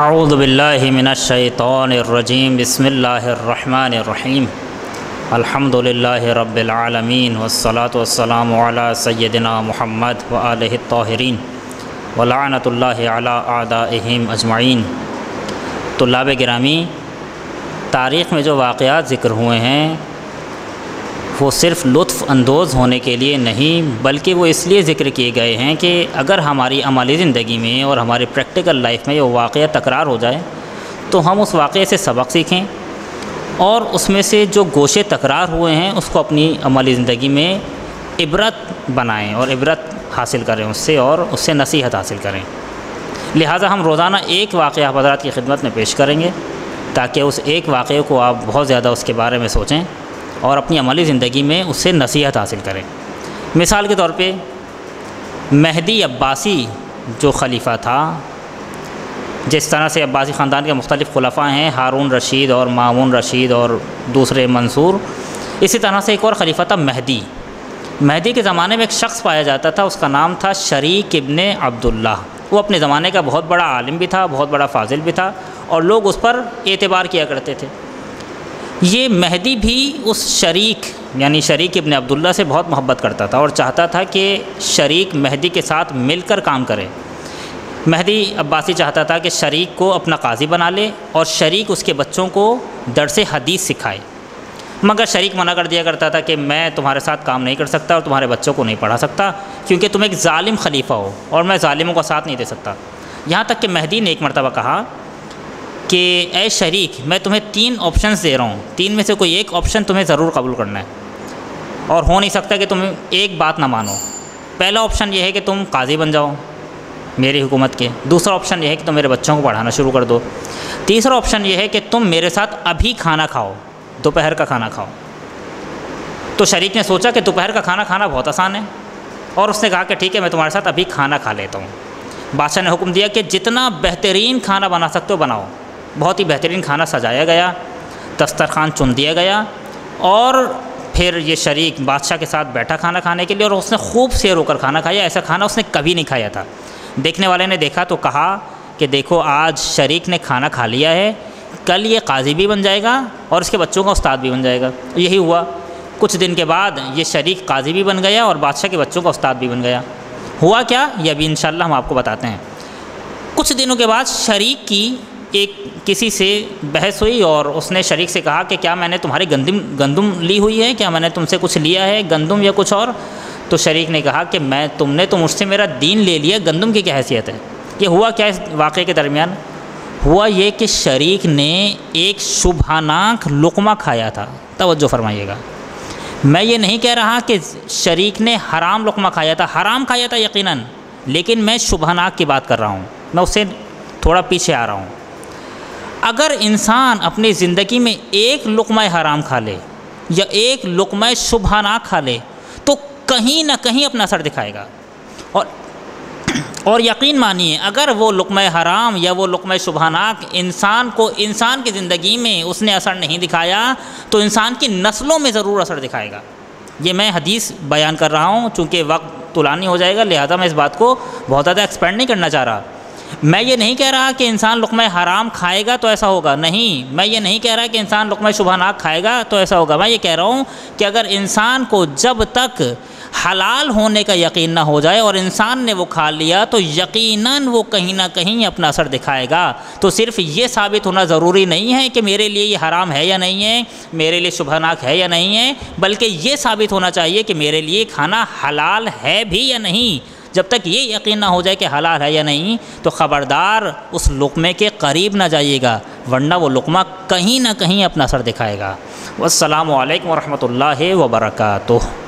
اعوذ باللہ من الشیطان الرجیم بسم اللہ الرحمن الرحیم الحمد للہ رب العالمین والصلاة والسلام علی سیدنا محمد و آلہ الطاہرین ولعنت اللہ علی اعدائہم اجمعین طلاب گرامی، تاریخ میں جو واقعات ذکر ہوئے ہیں وہ صرف لطف اندوز ہونے کے لیے نہیں، بلکہ وہ اس لیے ذکر کیے گئے ہیں کہ اگر ہماری عملی زندگی میں اور ہماری پریکٹیکل لائف میں یہ واقعہ تکرار ہو جائے، تو ہم اس واقعے سے سبق سیکھیں اور اس میں سے جو گوشے تکرار ہوئے ہیں، اس کو اپنی عملی زندگی میں عبرت بنائیں اور عبرت حاصل کریں اس سے اور اس سے نصیحت حاصل کریں۔ لہٰذا ہم روزانہ ایک واقعہ حضرات کی خدمت میں پیش کریں گے تاکہ اس ایک واقعے کو آپ بہت زیادہ اس کے بارے میں سوچیں۔ اور اپنی عملی زندگی میں اس سے نصیحت حاصل کریں۔ مثال کے طور پہ، مہدی عباسی جو خلیفہ تھا، جس طرح سے عباسی خاندان کے مختلف خلفاء ہیں، ہارون رشید اور معمون رشید اور دوسرے منصور، اسی طرح سے ایک اور خلیفہ تھا، مہدی۔ مہدی کے زمانے میں ایک شخص پایا جاتا تھا، اس کا نام تھا شریک ابن عبداللہ۔ وہ اپنے زمانے کا بہت بڑا عالم بھی تھا، بہت بڑا فاضل بھی تھا اور لوگ اس پر اعتبار کیا کرتے تھے۔ یہ مہدی بھی اس شریک یعنی شریک ابن عبداللہ سے بہت محبت کرتا تھا اور چاہتا تھا کہ شریک مہدی کے ساتھ مل کر کام کرے۔ مہدی عباسی چاہتا تھا کہ شریک کو اپنا قاضی بنا لے اور شریک اس کے بچوں کو درس حدیث سکھائے۔ مگر شریک منع کر دیا کرتا تھا کہ میں تمہارے ساتھ کام نہیں کر سکتا اور تمہارے بچوں کو نہیں پڑھا سکتا کیونکہ تم ایک ظالم خلیفہ ہو اور میں ظالموں کا ساتھ نہیں دے سکتا۔ یہاں تک کہ مہدی نے ایک مرتبہ کہا کہ اے شریک، میں تمہیں تین آپشنز دے رہا ہوں۔ تین میں سے کوئی ایک آپشن تمہیں ضرور قبول کرنا ہے۔ اور ہو نہیں سکتا کہ تم ایک بات نہ مانو۔ پہلا آپشن یہ ہے کہ تم قاضی بن جاؤ میری حکومت کے۔ دوسرا آپشن یہ ہے کہ تم میرے بچوں کو پڑھانا شروع کر دو۔ تیسرا آپشن یہ ہے کہ تم میرے ساتھ ابھی کھانا کھاؤ، دوپہر کا کھانا کھاؤ۔ تو شریک نے سوچا کہ دوپہر کا کھانا کھانا بہت آسان ہے۔ اور اس نے کہا کہ ٹھیک ہے، میں تمہارے ساتھ ابھی کھانا کھا لیتا ہوں۔ بادشاہ نے حکم دیا کہ جتنا بہترین کھانا بنا سکتے ہو بناؤ۔ بہت ہی بہترین کھانا سجایا گیا، دسترخوان چن دیا گیا اور پھر یہ شریک بادشاہ کے ساتھ بیٹھا کھانا کھانے کے لیے اور اس نے خوب سیر ہو کر کھانا کھایا۔ ایسا کھانا اس نے کبھی نہیں کھایا تھا۔ دیکھنے والے نے دیکھا تو کہا کہ دیکھو، آج شریک نے کھانا کھا لیا ہے، کل یہ قاضی بھی بن جائے گا اور اس کے بچوں کا استاد بھی بن جائے گا۔ یہی ہوا۔ کچھ دن کے بعد یہ شریک قاضی بھی بن گیا اور بادشاہ کے بچوں کا استاد بھی بن گیا۔ ہوا کیا؟ یہ ابھی انشاءاللہ ہم آپ کو بتاتے ہیں۔ کچھ دنوں کے بعد شریک کی ایک کسی سے بحث ہوئی اور اس نے شریک سے کہا کہ کیا میں نے تمہاری گندم گندم لی ہوئی ہے، کیا میں نے تم سے کچھ لیا ہے، گندم یا کچھ اور؟ تو شریک نے کہا کہ میں، تم نے تو مجھ سے میرا دین لے لیا، گندم کی کیا حیثیت ہے؟ یہ ہوا کیا اس واقعے کے درمیان؟ ہوا یہ کہ شریک نے ایک شبھاناک لقمہ کھایا تھا۔ توجہ فرمائیے گا۔ میں یہ نہیں کہہ رہا کہ شریک نے حرام لقمہ کھایا تھا، حرام کھایا تھا یقیناً، لیکن میں شبھاناک کی بات کر رہا ہوں۔ میں اس سے تھوڑا پیچھے آ رہا ہوں۔ اگر انسان اپنی زندگی میں ایک لقمہ حرام کھا لے یا ایک لقمہ شبہاناک کھا لے تو کہیں نہ کہیں اپنا اثر دکھائے گا۔ اور اور یقین مانیے، اگر وہ لقمہ حرام یا وہ لقمہ شبہاناک انسان کو انسان کی زندگی میں اس نے اثر نہیں دکھایا تو انسان کی نسلوں میں ضرور اثر دکھائے گا۔ یہ میں حدیث بیان کر رہا ہوں، چونکہ وقت طولانی ہو جائے گا، لہذا میں اس بات کو بہت زیادہ ایکسپینڈ نہیں کرنا چاہ رہا۔ میں یہ نہیں کہہ رہا کہ انسان لقمہ حرام کھائے گا تو ایسا ہوگا۔ نہیں، میں یہ نہیں کہہ رہا کہ انسان لقمہ شبہ ناک کھائے گا تو ایسا ہوگا۔ میں یہ کہہ رہا ہوں کہ اگر انسان کو جب تک حلال ہونے کا یقین نہ ہو جائے اور انسان نے وہ کھا لیا تو یقیناً وہ کہیں نہ کہیں اپنا اثر دکھائے گا۔ تو صرف یہ ثابت ہونا ضروری نہیں ہے کہ میرے لیے یہ حرام ہے یا نہیں ہے، میرے لیے شبہ ناک ہے یا نہیں ہے، بلکہ یہ ثابت ہونا چاہیے کہ میرے لیے کھانا حلال ہے بھی یا نہیں۔ جب تک یہ یقین نہ ہو جائے کہ حلال ہے یا نہیں، تو خبردار اس لقمے کے قریب نہ جائیے گا، ورنہ وہ لقمہ کہیں نہ کہیں اپنا اثر دکھائے گا۔ والسلام علیکم ورحمۃ اللہ وبرکاتہ۔